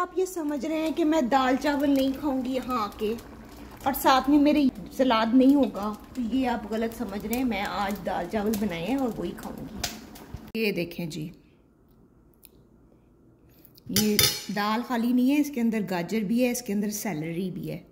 आप ये समझ रहे हैं कि मैं दाल चावल नहीं खाऊँगी यहाँ आके? और साथ में मेरे सलाद नहीं होगा तो ये आप गलत समझ रहे हैं, मैं आज दाल चावल बनाए हैं और वही खाऊँगी। ये देखें जी। ये दाल खाली नहीं है, इसके अंदर गाजर भी है, इसके अंदर सैलरी भी है।